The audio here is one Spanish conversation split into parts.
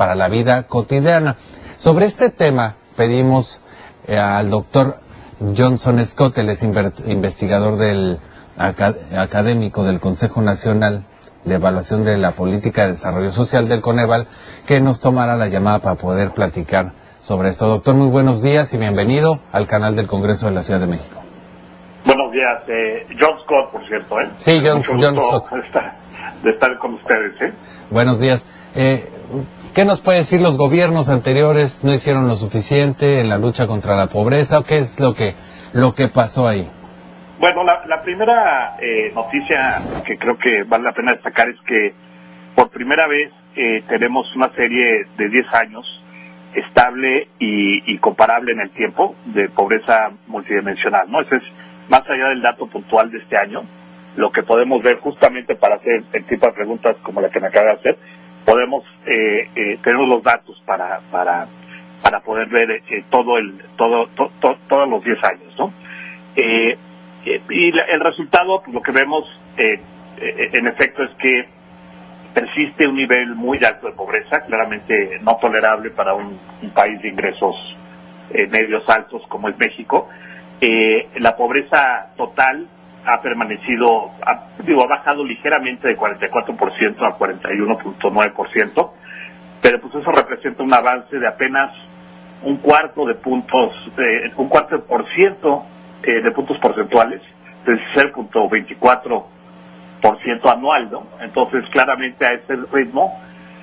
para la vida cotidiana. Sobre este tema pedimos eh, al doctor Johnson Scott, él es investigador del académico del Consejo Nacional de Evaluación de la Política de Desarrollo Social del Coneval, que nos tomará la llamada para poder platicar sobre esto. Doctor, muy buenos días y bienvenido al canal del Congreso de la Ciudad de México. Buenos días, eh, John Scott, por cierto. ¿eh? Sí, John, Scott. De estar, con ustedes. ¿eh? Buenos días. Eh, ¿Qué nos puede decir los gobiernos anteriores? ¿No hicieron lo suficiente en la lucha contra la pobreza? ¿O qué es lo que, lo que pasó ahí? Bueno, la, primera eh, noticia que creo que vale la pena destacar es que por primera vez eh, tenemos una serie de 10 años estable y, comparable en el tiempo de pobreza multidimensional, ¿no? Ese es más allá del dato puntual de este año, lo que podemos ver justamente para hacer el tipo de preguntas como la que me acaba de hacer, podemos eh, eh tener los datos para para para poder ver eh, todo el todo, todos los 10 años, ¿no? Eh, y el resultado, pues lo que vemos en efecto es que persiste un nivel muy alto de pobreza, claramente no tolerable para un, país de ingresos medios altos como es México. la pobreza total ha permanecido, ha, digo, ha bajado ligeramente de 44% a 41.9%, pero pues eso representa un avance de apenas un cuarto de puntos, eh, un cuarto de por ciento eh, de puntos porcentuales, de 0.24% anual, ¿no? Entonces, claramente a ese ritmo,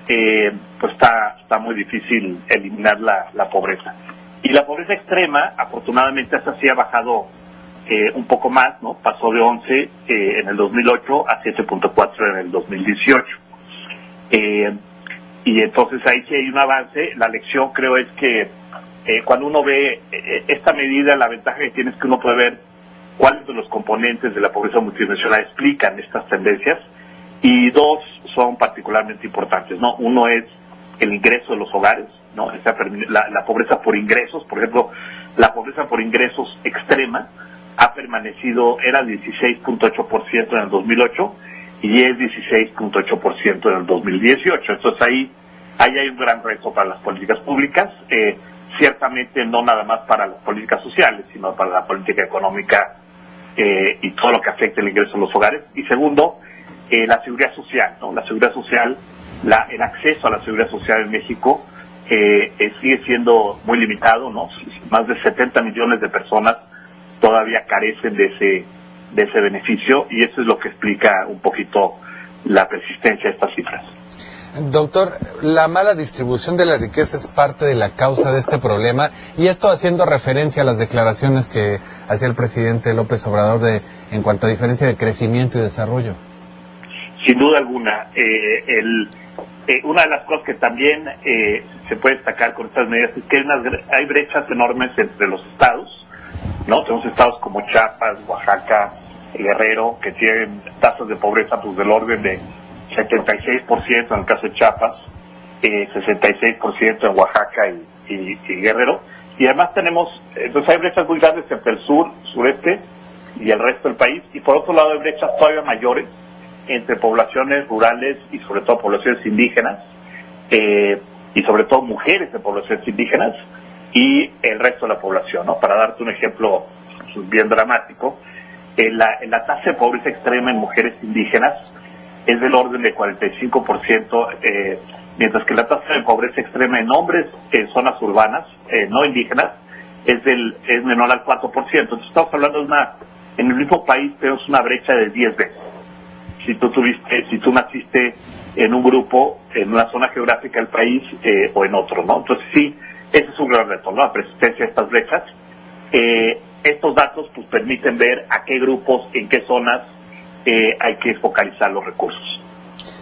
eh, pues está, está muy difícil eliminar la, la pobreza. Y la pobreza extrema, afortunadamente, esa sí ha bajado eh, un poco más, ¿no? Pasó de 11 eh, en el 2008 a 7.4 en el 2018. Eh, y entonces ahí sí hay un avance. La lección creo es que cuando uno ve esta medida, la ventaja que tiene es que uno puede ver cuáles de los componentes de la pobreza multidimensional explican estas tendencias y dos son particularmente importantes, ¿no? Uno es el ingreso de los hogares, ¿no? la, la pobreza por ingresos, por ejemplo, la pobreza por ingresos extrema, ha permanecido, era 16.8% en el 2008 y es 16.8% en el 2018. Entonces ahí, ahí hay un gran reto para las políticas públicas, eh, ciertamente no nada más para las políticas sociales, sino para la política económica eh, y todo lo que afecta el ingreso a los hogares. Y segundo, eh, la seguridad social, ¿no? La seguridad social, la, el acceso a la seguridad social en México sigue siendo muy limitado, ¿no? Más de 70 millones de personas todavía carecen de ese, de ese beneficio y eso es lo que explica un poquito la persistencia de estas cifras. Doctor, la mala distribución de la riqueza es parte de la causa de este problema y esto haciendo referencia a las declaraciones que hacía el presidente López Obrador de, en cuanto a diferencia de crecimiento y desarrollo. Sin duda alguna, eh, el, eh, una de las cosas que también eh, se puede destacar con estas medidas es que hay, hay brechas enormes entre los estados ¿no? Tenemos estados como Chiapas, Oaxaca, Guerrero, que tienen tasas de pobreza pues del orden de 76% en el caso de Chiapas, eh, 66% en Oaxaca y, Guerrero. Y además tenemos, entonces hay brechas muy grandes entre el sur, sureste y el resto del país. Y por otro lado hay brechas todavía mayores entre poblaciones rurales y sobre todo poblaciones indígenas, eh, y sobre todo mujeres de poblaciones indígenas, y el resto de la población. ¿no? Para darte un ejemplo bien dramático, la, la tasa de pobreza extrema en mujeres indígenas es del orden de 45%, eh, mientras que la tasa de pobreza extrema en hombres en zonas urbanas, eh, no indígenas, es, del, es menor al 4%. Entonces estamos hablando de una, en el mismo país tenemos una brecha de 10 veces. Si tú tuviste, si tú naciste en un grupo, en una zona geográfica del país eh, o en otro, ¿no? Entonces sí, ese es un gran reto, ¿no? La persistencia de estas brechas. Eh, estos datos pues permiten ver a qué grupos, en qué zonas eh, hay que focalizar los recursos.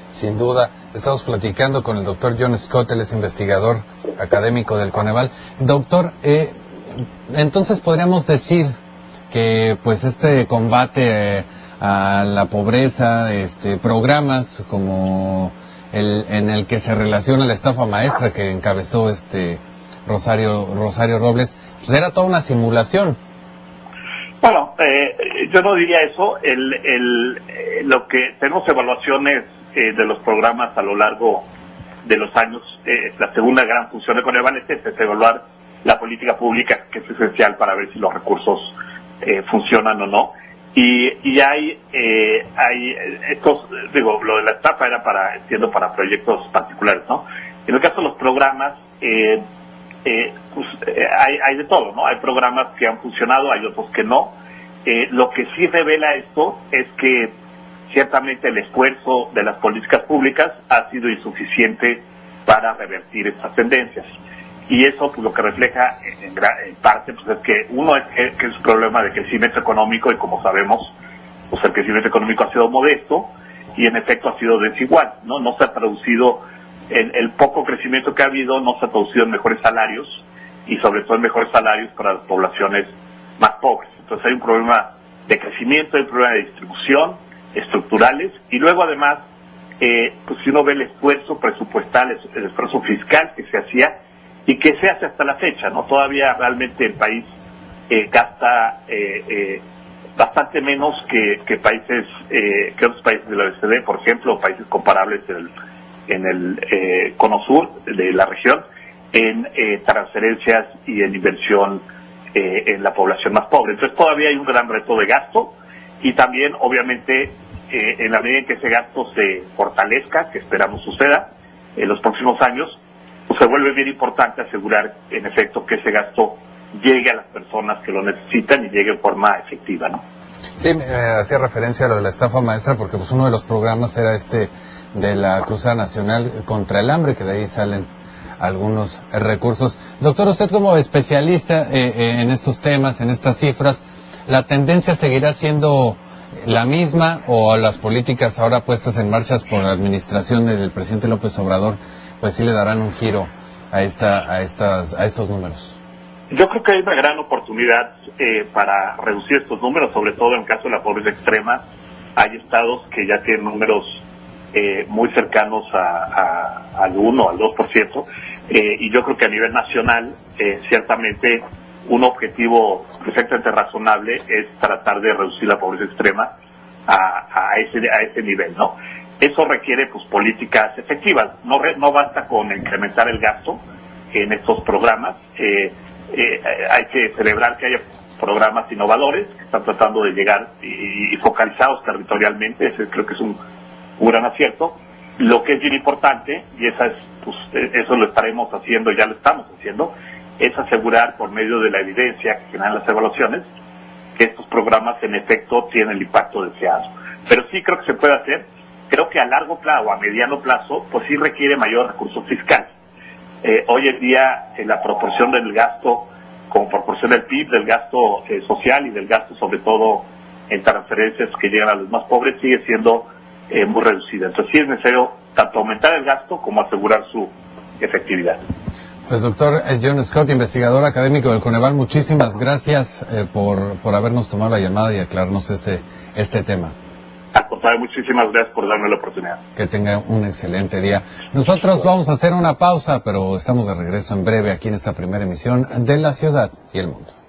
Sin duda, estamos platicando con el doctor John Scott, él es investigador académico del Coneval. Doctor, eh, entonces podríamos decir que pues este combate a la pobreza, este, programas como el en el que se relaciona la estafa maestra que encabezó este Rosario, Rosario Robles, pues era toda una simulación. Bueno, eh, yo no diría eso. El, el, eh, lo que tenemos evaluaciones eh, de los programas a lo largo de los años, eh, la segunda gran función de Coneval es, es evaluar la política pública, que es esencial para ver si los recursos eh, funcionan o no. Y, y hay, hay estos, digo, lo de la estafa era para, entiendo, para proyectos particulares, ¿no? En el caso de los programas, eh, eh, pues, eh, hay, hay de todo, ¿no? Hay programas que han funcionado, hay otros que no. Eh, lo que sí revela esto es que ciertamente el esfuerzo de las políticas públicas ha sido insuficiente para revertir estas tendencias. Y eso pues, lo que refleja en, en parte pues, es que uno es que, que, es un problema de crecimiento económico y como sabemos, pues el crecimiento económico ha sido modesto y en efecto ha sido desigual, ¿no? No se ha traducido el, el poco crecimiento que ha habido no se ha traducido en mejores salarios y sobre todo en mejores salarios para las poblaciones más pobres. Entonces hay un problema de crecimiento, hay un problema de distribución, estructurales y luego además, eh, pues si uno ve el esfuerzo presupuestal, el esfuerzo fiscal que se hacía y que se hace hasta la fecha, ¿no? Todavía realmente el país eh, gasta eh, eh, bastante menos que, que países, eh, que otros países de la OECD, por ejemplo, países comparables en el, en el eh, cono sur de la región, en eh, transferencias y en inversión eh, en la población más pobre. Entonces todavía hay un gran reto de gasto y también, obviamente, eh, en la medida en que ese gasto se fortalezca, que esperamos suceda en los próximos años, pues se vuelve bien importante asegurar, en efecto, que ese gasto llegue a las personas que lo necesitan y llegue en forma efectiva, ¿no? Sí, me hacía referencia a lo de la estafa maestra porque pues uno de los programas era este de la Cruzada Nacional contra el Hambre, que de ahí salen algunos recursos. Doctor, usted como especialista eh, eh, en estos temas, en estas cifras, ¿la tendencia seguirá siendo la misma o las políticas ahora puestas en marcha por la administración del presidente López Obrador, pues sí le darán un giro a, esta, a, estas, a estos números? Yo creo que hay una gran oportunidad eh, para reducir estos números, sobre todo en el caso de la pobreza extrema. Hay estados que ya tienen números eh, muy cercanos a, al 1, al 2%, eh, y yo creo que a nivel nacional, eh, ciertamente, un objetivo perfectamente razonable es tratar de reducir la pobreza extrema a, a, ese, a ese nivel, ¿no? Eso requiere, pues, políticas efectivas. No, re, no basta con incrementar el gasto en estos programas. Eh, eh, hay que celebrar que haya programas innovadores que están tratando de llegar y, y focalizados territorialmente. Ese creo que es un, gran acierto. Lo que es bien importante, y esa es, pues, eso lo estaremos haciendo, ya lo estamos haciendo, es asegurar por medio de la evidencia que generan las evaluaciones que estos programas en efecto tienen el impacto deseado. Pero sí creo que se puede hacer. Creo que a largo plazo a mediano plazo, pues sí requiere mayor recurso fiscal. Eh, hoy en día eh, la proporción del gasto como proporción del PIB, del gasto eh, social y del gasto sobre todo en transferencias que llegan a los más pobres sigue siendo eh, muy reducida. Entonces sí es necesario tanto aumentar el gasto como asegurar su efectividad. Pues doctor John Scott, investigador académico del Coneval, muchísimas gracias eh, por, por habernos tomado la llamada y aclararnos este, este tema. Al contrario, muchísimas gracias por darme la oportunidad. Que tenga un excelente día. Nosotros vamos a hacer una pausa, pero estamos de regreso en breve aquí en esta primera emisión de La Ciudad y el Mundo.